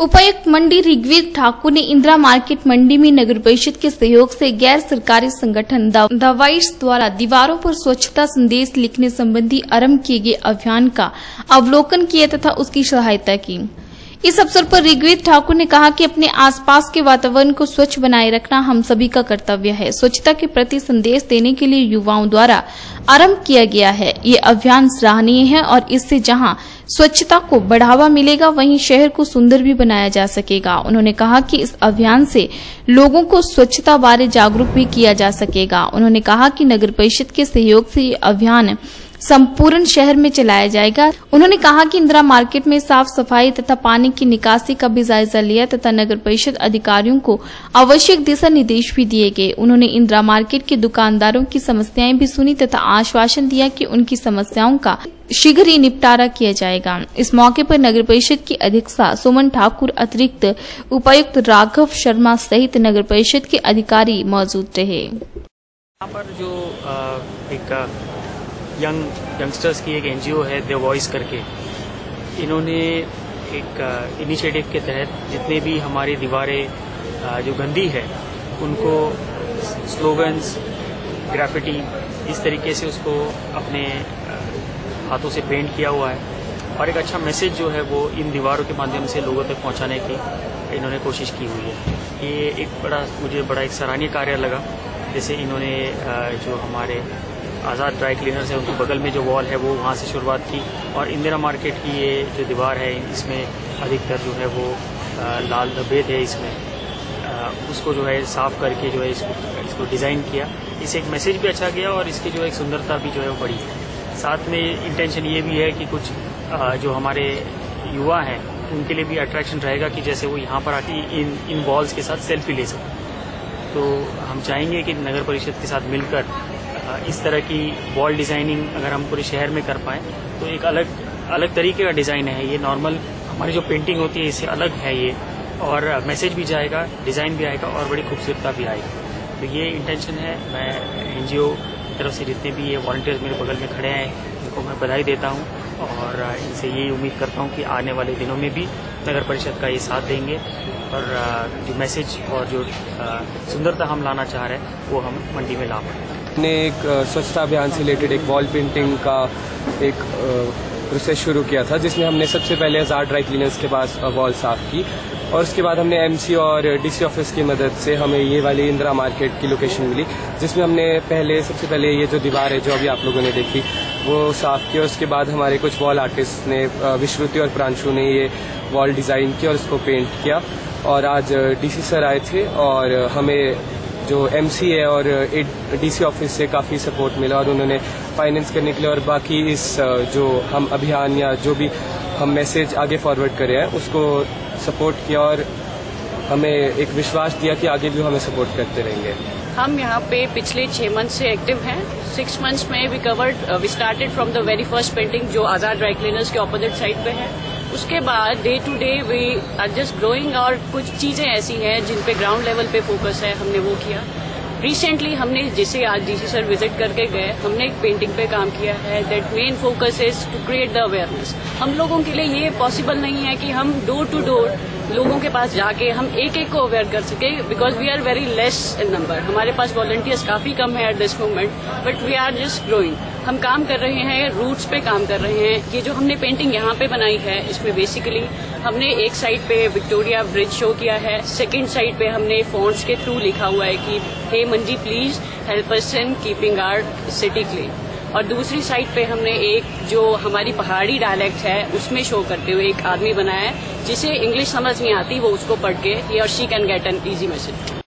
उपायुक्त मंडी ऋग्वेद ठाकुर ने इंदिरा मार्केट मंडी में नगर परिषद के सहयोग से गैर सरकारी संगठन द द्वारा दीवारों पर स्वच्छता संदेश लिखने संबंधी आरंभ किए गए अभियान का अवलोकन किया तथा उसकी सहायता की। इस अवसर पर ऋग्वेद ठाकुर ने कहा कि अपने आसपास के वातावरण को स्वच्छ बनाए रखना हम सभी का कर्तव्य है। स्वच्छता के प्रति संदेश देने के लिए युवाओं द्वारा आरंभ किया गया है। ये अभियान सराहनीय है और इससे जहाँ स्वच्छता को बढ़ावा मिलेगा, वहीं शहर को सुंदर भी बनाया जा सकेगा। उन्होंने कहा कि इस अभियान से लोगों को स्वच्छता बारे जागरूक भी किया जा सकेगा। उन्होंने कहा कि नगर परिषद के सहयोग से ये अभियान संपूर्ण शहर में चलाया जाएगा। उन्होंने कहा कि इंदिरा मार्केट में साफ़ सफ़ाई तथा पानी की निकासी का भी जायजा लिया तथा नगर परिषद अधिकारियों को आवश्यक दिशा निर्देश भी दिए गए। उन्होंने इंदिरा मार्केट के दुकानदारों की समस्याएँ भी सुनी तथा आश्वासन दिया कि उनकी समस्याओं का शीघ्र ही निपटारा किया जाएगा। इस मौके पर नगर परिषद की अध्यक्षा सुमन ठाकुर, अतिरिक्त उपायुक्त राघव शर्मा सहित नगर परिषद के अधिकारी मौजूद रहे। यहाँ पर जो एक यंग यंगस्टर्स की एक एनजीओ है द वॉइस करके। इन्होंने एक इनिशिएटिव के तहत जितने भी हमारी दीवारें जो गंदी है, उनको स्लोगन्स ग्राफिटी इस तरीके से उसको अपने हाथों से पेंट किया हुआ है। और एक अच्छा मैसेज जो है वो इन दीवारों के माध्यम से लोगों तक पहुँचाने की इन्होंने कोशिश की हुई है। ये एक बड़ा, मुझे बड़ा एक सराहनीय कार्य लगा, जैसे इन्होंने जो हमारे आज़ाद ड्राई क्लीनर्स है उनके बगल में जो वॉल है, वो वहाँ से शुरुआत की और इंदिरा मार्केट की ये जो दीवार है, इसमें अधिकतर जो है वो लाल धब्बे थे इसमें। उसको जो है साफ़ करके जो है इसको इसको डिज़ाइन किया। इससे एक मैसेज भी अच्छा गया और इसकी जो एक सुंदरता भी जो है वो बढ़ी। साथ में इंटेंशन ये भी है कि कुछ जो हमारे युवा हैं, उनके लिए भी अट्रैक्शन रहेगा कि जैसे वो यहाँ पर आके इन इन वॉल्स के साथ सेल्फी ले सकें। तो हम चाहेंगे कि नगर परिषद के साथ मिलकर इस तरह की वॉल डिज़ाइनिंग अगर हम पूरे शहर में कर पाए तो एक अलग अलग तरीके का डिज़ाइन है ये। नॉर्मल हमारी जो पेंटिंग होती है, इससे अलग है ये। और मैसेज भी जाएगा डिज़ाइन भी आएगा और बड़ी खूबसूरता भी आएगी। तो ये इंटेंशन है। मैं एन की तरफ़ से जितने भी ये वॉल्टियर्स मेरे बगल में खड़े हैं उनको मैं बधाई देता हूँ और इनसे यही उम्मीद करता हूँ कि आने वाले दिनों में भी नगर परिषद का ये साथ देंगे। और जो मैसेज और जो सुंदरता हम लाना चाह रहे हैं, वो हम मंडी में ला पाएँगे। ने एक स्वच्छता अभियान से रिलेटेड एक वॉल पेंटिंग का एक प्रोसेस शुरू किया था, जिसमें हमने सबसे पहले हज़ार ड्राई क्लीनर्स के पास वॉल साफ़ की। और उसके बाद हमने एमसी और डीसी ऑफ़िस की मदद से हमें ये वाली इंदिरा मार्केट की लोकेशन मिली, जिसमें हमने पहले, सबसे पहले ये जो दीवार है, जो अभी आप लोगों ने देखी, वो साफ़ किया उसके बाद हमारे कुछ वॉल आर्टिस्ट ने विश्रुति और प्रांशु ने ये वॉल डिज़ाइन किया और उसको पेंट किया। और आज डीसी सर आए थे और हमें जो एमसी है और डीसी ऑफ़िस से काफ़ी सपोर्ट मिला और उन्होंने फाइनेंस करने के लिए और बाकी इस जो हम अभियान या जो भी हम मैसेज आगे फॉरवर्ड करे हैं, उसको सपोर्ट किया और हमें एक विश्वास दिया कि आगे भी हमें सपोर्ट करते रहेंगे। हम यहाँ पे पिछले छह मंथ से एक्टिव हैं। सिक्स मंथ्स में we covered we started from the very first painting जो आज़ाद ड्राई क्लीनर्स के ऑपोजिट साइड पे है। उसके बाद day to day we are just growing और कुछ चीज़ें ऐसी हैं जिन पे ग्राउंड लेवल पे फोकस है, हमने वो किया। रिसेंटली हमने जिसे आज डीसी सर विज़िट करके गए, हमने एक पेंटिंग पे काम किया है। That main focus is to create the awareness हम लोगों के लिए ये पॉसिबल नहीं है कि हम डोर टू डोर लोगों के पास जाके हम एक एक को अवेयर कर सके because we are very less in number हमारे पास वॉलंटियर्स काफ़ी कम है at this moment but we are just growing हम काम कर रहे हैं रूट्स पे काम कर रहे हैं. ये जो हमने पेंटिंग यहाँ पे बनाई है, इसमें बेसिकली हमने एक साइड पे विक्टोरिया ब्रिज शो किया है सेकेंड साइड पे हमने फोन्स के थ्रू लिखा हुआ है कि hey Manji please help us in keeping our city clean और दूसरी साइड पे हमने एक जो हमारी पहाड़ी डायलेक्ट है, उसमें शो करते हुए एक आदमी बनाया है, जिसे इंग्लिश समझ नहीं आती, वो उसको पढ़ के और she can get an easy message